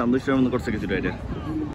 സന്തോഷിച്ചാണെന്ന് കുറച്ചൊക്കെ ചുറ്റുമായിട്ട്.